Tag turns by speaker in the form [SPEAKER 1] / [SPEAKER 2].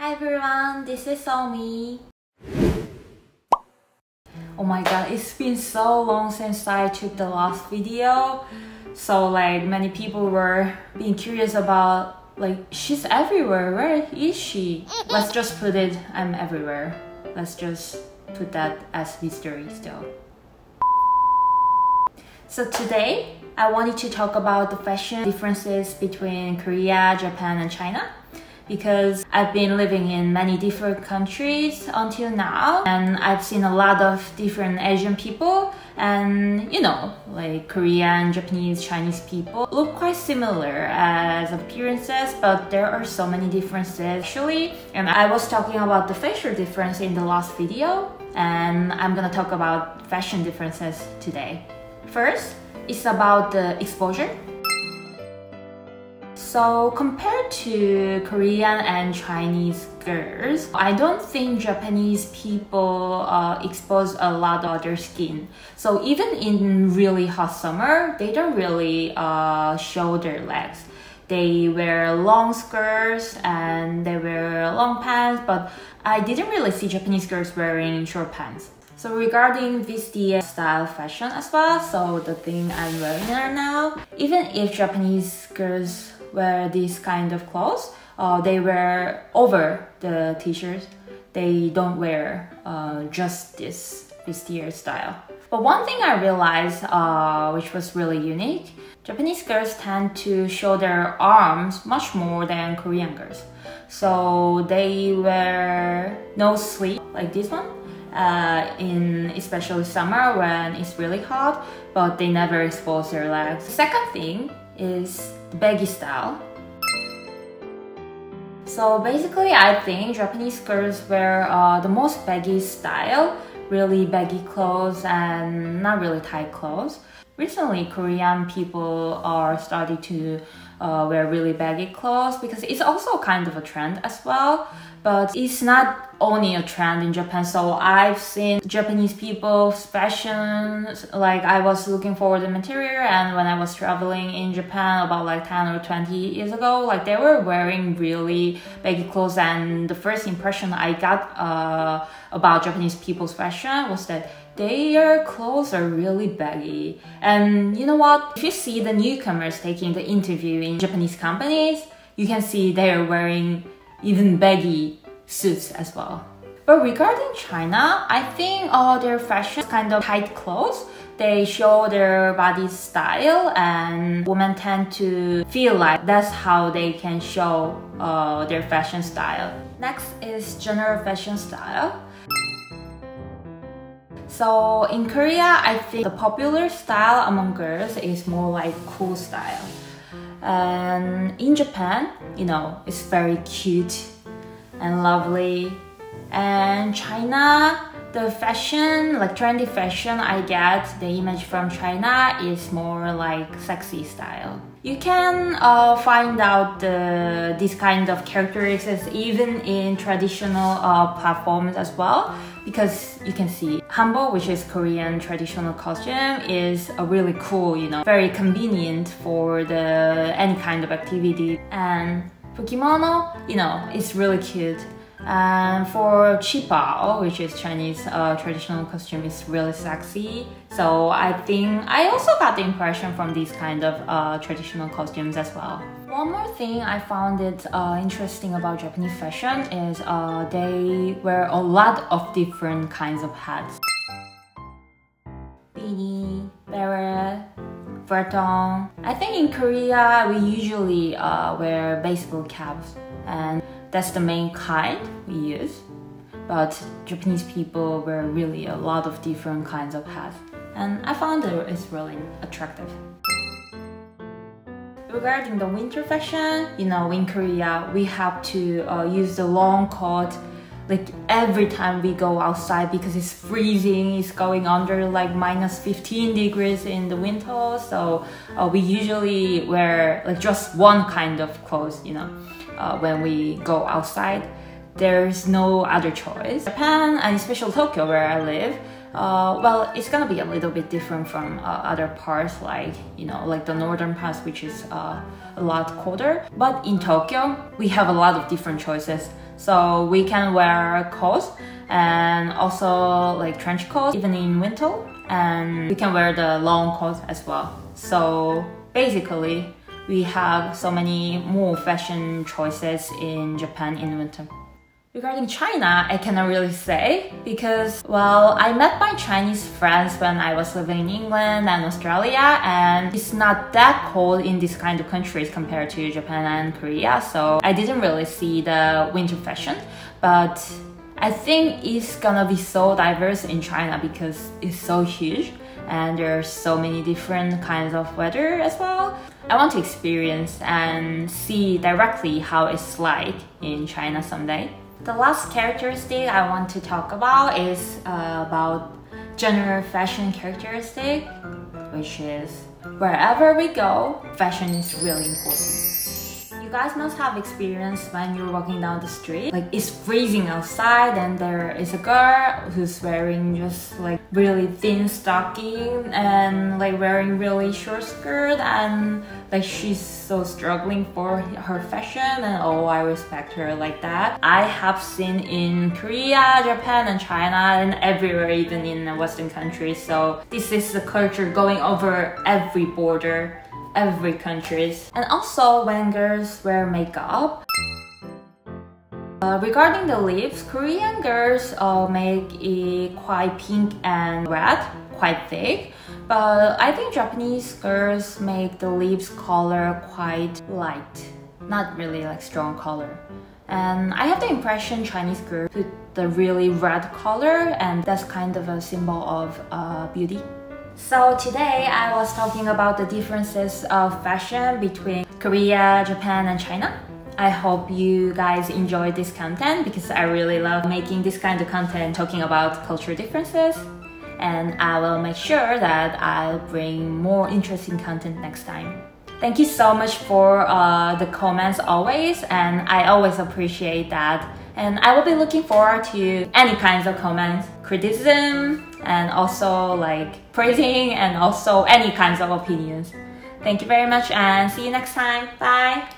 [SPEAKER 1] Hi everyone, this is Solmi. Oh my god, it's been so long since I took the last video. So like many people were being curious about like she's everywhere, where is she? Let's just put it, I'm everywhere. Let's just put that as mystery still. So today, I wanted to talk about the fashion differences between Korea, Japan and China because I've been living in many different countries until now and I've seen a lot of different Asian people and you know like Korean, Japanese, Chinese people look quite similar as appearances but there are so many differences actually and I was talking about the facial difference in the last video and I'm gonna talk about fashion differences today. First, it's about the exposure so compared to Korean and Chinese girls, I don't think Japanese people uh, expose a lot of their skin. So even in really hot summer, they don't really uh, show their legs. They wear long skirts and they wear long pants, but I didn't really see Japanese girls wearing short pants. So regarding bustier style fashion as well, so the thing I'm wearing right now, even if Japanese girls wear these kind of clothes. Uh, they wear over the t-shirts. They don't wear uh, just this bustier style. But one thing I realized, uh, which was really unique, Japanese girls tend to show their arms much more than Korean girls. So they wear no sleeve like this one, uh, in especially summer when it's really hot, but they never expose their legs. Second thing is baggy style. So basically, I think Japanese girls wear uh, the most baggy style, really baggy clothes and not really tight clothes. Recently, Korean people are starting to uh, wear really baggy clothes because it's also kind of a trend as well but it's not only a trend in Japan. So I've seen Japanese people's fashion, like I was looking for the material and when I was traveling in Japan about like 10 or 20 years ago, like they were wearing really baggy clothes and the first impression I got uh, about Japanese people's fashion was that their clothes are really baggy. And you know what? If you see the newcomers taking the interview in Japanese companies, you can see they are wearing even baggy suits as well. But regarding China, I think all their fashion is kind of tight clothes. They show their body style and women tend to feel like that's how they can show uh, their fashion style. Next is general fashion style. So in Korea, I think the popular style among girls is more like cool style. And in Japan, you know, it's very cute and lovely. And China, the fashion, like trendy fashion I get, the image from China is more like sexy style. You can uh, find out the, this kind of characteristics even in traditional uh, platforms as well because you can see hanbok, which is Korean traditional costume, is a really cool, you know, very convenient for the any kind of activity. And for kimono, you know, it's really cute. And for qipao, which is Chinese uh, traditional costume, is really sexy. So I think I also got the impression from these kind of uh, traditional costumes as well. One more thing I found it uh, interesting about Japanese fashion is uh, they wear a lot of different kinds of hats. Beanie, beret, futon. I think in Korea we usually uh, wear baseball caps and that's the main kind we use. But Japanese people wear really a lot of different kinds of hats and I found it is really attractive. Regarding the winter fashion, you know, in Korea, we have to uh, use the long coat like every time we go outside because it's freezing it's going under like minus 15 degrees in the winter so uh, we usually wear like just one kind of clothes you know uh, when we go outside there's no other choice japan and especially tokyo where i live uh, well, it's gonna be a little bit different from uh, other parts, like you know, like the northern parts, which is uh, a lot colder. But in Tokyo, we have a lot of different choices So we can wear coats and also like trench coats even in winter and we can wear the long coats as well. So basically we have so many more fashion choices in Japan in winter. Regarding China, I cannot really say because, well, I met my Chinese friends when I was living in England and Australia, and it's not that cold in these kind of countries compared to Japan and Korea, so I didn't really see the winter fashion. But I think it's gonna be so diverse in China because it's so huge and there are so many different kinds of weather as well. I want to experience and see directly how it's like in China someday. The last characteristic I want to talk about is uh, about general fashion characteristic, which is wherever we go, fashion is really important. You guys must have experienced when you're walking down the street, like it's freezing outside and there is a girl who's wearing just like really thin stocking and like wearing really short skirt and like she's so struggling for her fashion and oh I respect her like that. I have seen in Korea, Japan and China and everywhere even in western countries. So this is the culture going over every border every countries. And also when girls wear makeup. Uh, regarding the lips, Korean girls uh, make it quite pink and red, quite thick. But I think Japanese girls make the lips color quite light, not really like strong color. And I have the impression Chinese girls put the really red color and that's kind of a symbol of uh, beauty. So today I was talking about the differences of fashion between Korea, Japan and China. I hope you guys enjoyed this content because I really love making this kind of content talking about cultural differences and I will make sure that I'll bring more interesting content next time. Thank you so much for uh, the comments always and I always appreciate that and I will be looking forward to any kinds of comments, criticism, and also like praising and also any kinds of opinions. Thank you very much and see you next time. Bye!